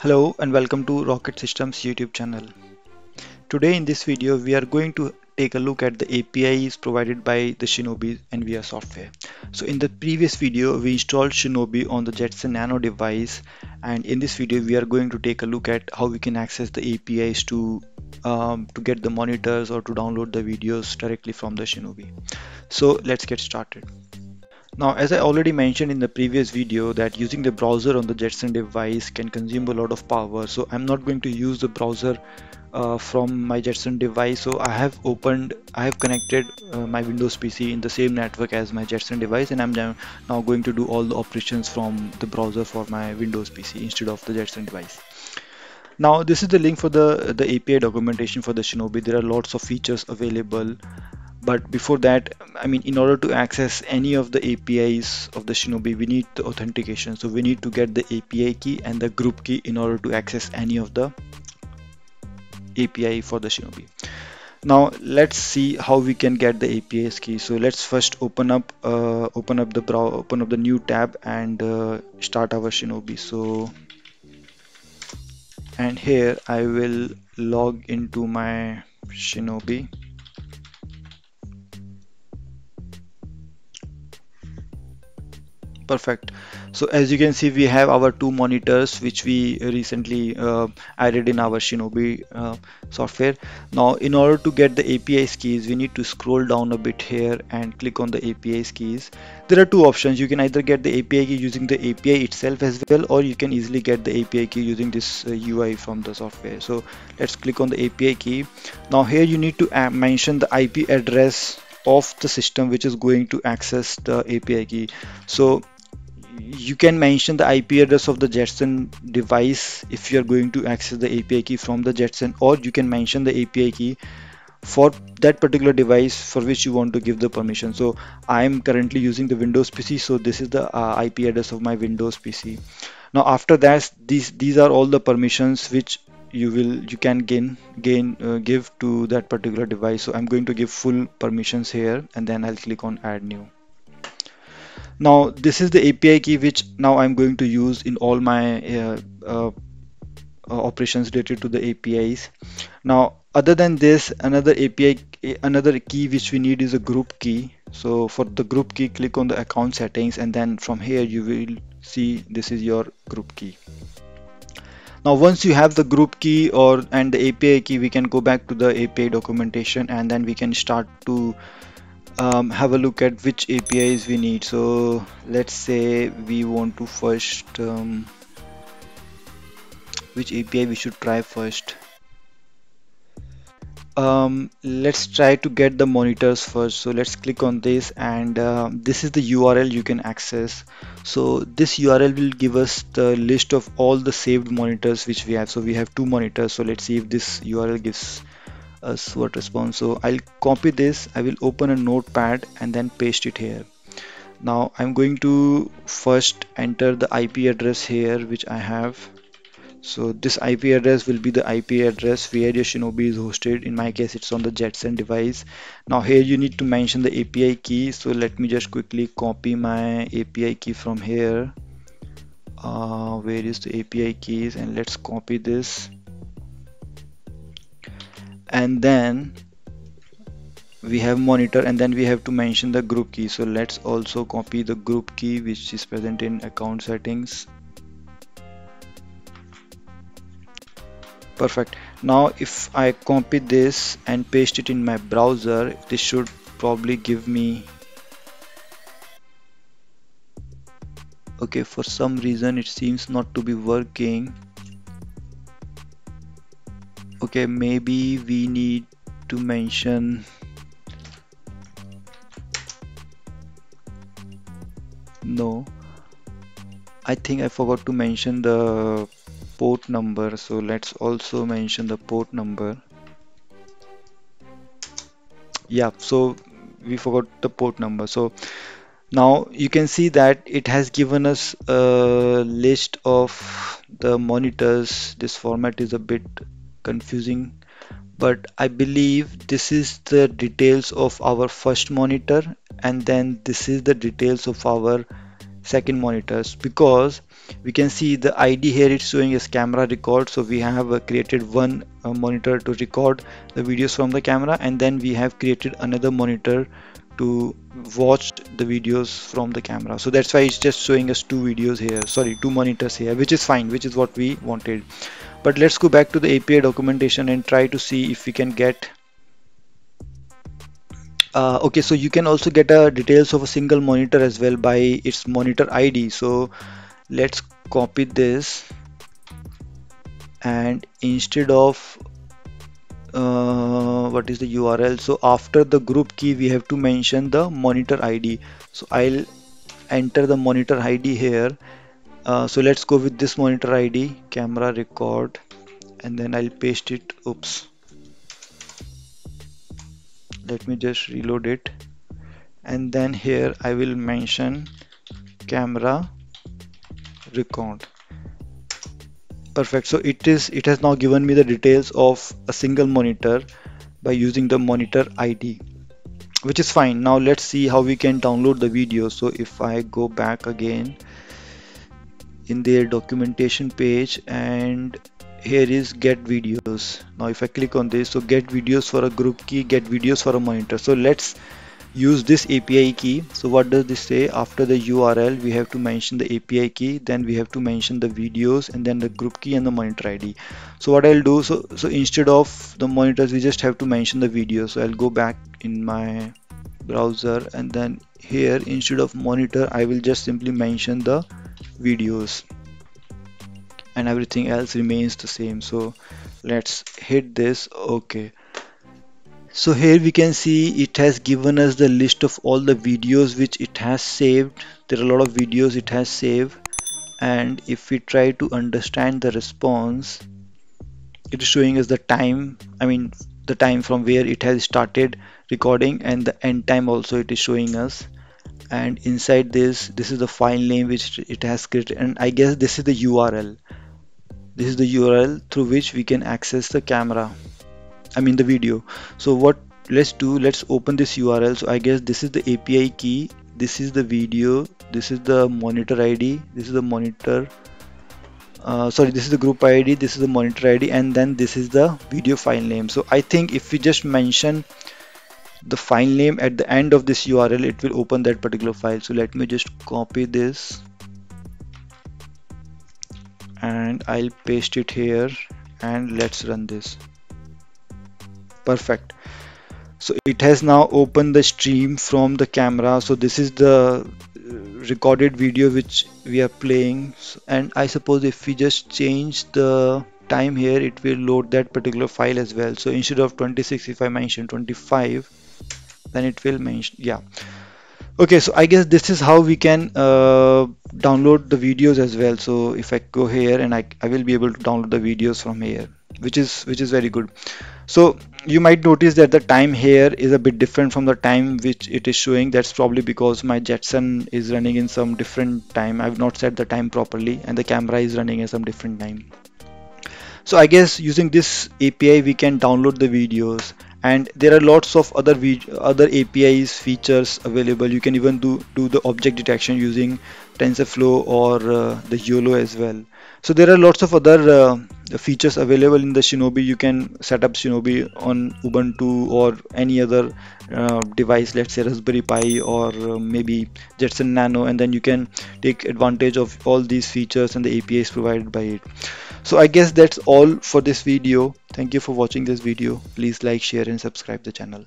Hello and welcome to Rocket Systems YouTube channel. Today in this video we are going to take a look at the APIs provided by the Shinobi NVR software. So in the previous video we installed Shinobi on the Jetson Nano device and in this video we are going to take a look at how we can access the APIs to um, to get the monitors or to download the videos directly from the Shinobi. So let's get started. Now, as I already mentioned in the previous video that using the browser on the Jetson device can consume a lot of power. So I'm not going to use the browser uh, from my Jetson device. So I have opened, I have connected uh, my Windows PC in the same network as my Jetson device and I'm now going to do all the operations from the browser for my Windows PC instead of the Jetson device. Now this is the link for the, the API documentation for the Shinobi. There are lots of features available but before that I mean in order to access any of the APIs of the Shinobi we need the authentication. So we need to get the API key and the group key in order to access any of the API for the Shinobi. Now let's see how we can get the APIs key. So let's first open up uh, open up the brow open up the new tab and uh, start our Shinobi. So and here I will log into my Shinobi perfect. So as you can see we have our two monitors which we recently uh, added in our Shinobi uh, software. Now in order to get the APIs keys we need to scroll down a bit here and click on the APIs keys there are two options. You can either get the API key using the API itself as well or you can easily get the API key using this uh, UI from the software. So let's click on the API key. Now here you need to uh, mention the IP address of the system which is going to access the API key. So you can mention the IP address of the Jetson device if you're going to access the API key from the Jetson or you can mention the API key for that particular device for which you want to give the permission. So I'm currently using the Windows PC so this is the uh, IP address of my Windows PC now after that these these are all the permissions which you will you can gain gain uh, give to that particular device. So I'm going to give full permissions here and then I'll click on add new now this is the API key which now I'm going to use in all my uh, uh, uh operations related to the APIs now other than this another API another key which we need is a group key. So for the group key click on the account settings and then from here you will see this is your group key. Now once you have the group key or and the API key we can go back to the API documentation and then we can start to um, have a look at which APIs we need. So let's say we want to first um, which API we should try first? Um, let's try to get the monitors first. So let's click on this and uh, this is the URL you can access. So this URL will give us the list of all the saved monitors which we have. So we have two monitors. So let's see if this URL gives us what response. So I'll copy this I will open a notepad and then paste it here. Now I'm going to first enter the IP address here which I have. So this IP address will be the IP address where your Shinobi is hosted. In my case it's on the Jetson device. Now here you need to mention the API key. So let me just quickly copy my API key from here. Uh, where is the API keys? And let's copy this and then we have monitor and then we have to mention the group key. So let's also copy the group key which is present in account settings. Perfect. Now if I copy this and paste it in my browser this should probably give me okay for some reason it seems not to be working okay maybe we need to mention no. I think I forgot to mention the port number so let's also mention the port number. Yeah so we forgot the port number. So now you can see that it has given us a list of the monitors. This format is a bit confusing but I believe this is the details of our first monitor and then this is the details of our second monitors because we can see the ID here it's showing as camera record. So we have uh, created one uh, monitor to record the videos from the camera and then we have created another monitor to watch the videos from the camera. So that's why it's just showing us two videos here sorry two monitors here which is fine which is what we wanted but let's go back to the API documentation and try to see if we can get uh, okay so you can also get a details of a single monitor as well by its monitor ID so let's copy this. And instead of uh, what is the URL so after the group key we have to mention the monitor ID so I'll enter the monitor ID here uh, so let's go with this monitor ID camera record and then I'll paste it. Oops. Let me just reload it. And then here I will mention camera record. Perfect. So it is it has now given me the details of a single monitor by using the monitor ID which is fine. Now let's see how we can download the video. So if I go back again in their documentation page and here is get videos. Now if I click on this so get videos for a group key get videos for a monitor. So let's use this API key. So what does this say? After the URL we have to mention the API key then we have to mention the videos and then the group key and the monitor ID so what I'll do so so instead of the monitors we just have to mention the video so I'll go back in my browser and then here instead of monitor I will just simply mention the videos and everything else remains the same. So let's hit this. Okay. So here we can see it has given us the list of all the videos which it has saved. There are a lot of videos it has saved. And if we try to understand the response it is showing us the time I mean the time from where it has started recording and the end time also it is showing us and inside this this is the file name which it has created and I guess this is the URL this is the URL through which we can access the camera I mean the video so what let's do let's open this URL so I guess this is the API key this is the video this is the monitor ID this is the monitor uh, sorry this is the group ID this is the monitor ID and then this is the video file name so I think if we just mention the file name at the end of this URL it will open that particular file. So let me just copy this and I'll paste it here and let's run this. Perfect. So it has now opened the stream from the camera. So this is the uh, recorded video which we are playing. And I suppose if we just change the time here it will load that particular file as well. So instead of 26 if I mention 25 then it will mention yeah. Okay so I guess this is how we can uh, download the videos as well. So if I go here and I, I will be able to download the videos from here which is which is very good. So you might notice that the time here is a bit different from the time which it is showing. That's probably because my Jetson is running in some different time. I've not set the time properly and the camera is running in some different time. So I guess using this API we can download the videos and there are lots of other other APIs features available. You can even do do the object detection using TensorFlow or uh, the YOLO as well so there are lots of other uh, features available in the Shinobi. You can set up Shinobi on Ubuntu or any other uh, device let's say Raspberry Pi or uh, maybe Jetson Nano and then you can take advantage of all these features and the APIs provided by it. So I guess that's all for this video. Thank you for watching this video. Please like share and subscribe the channel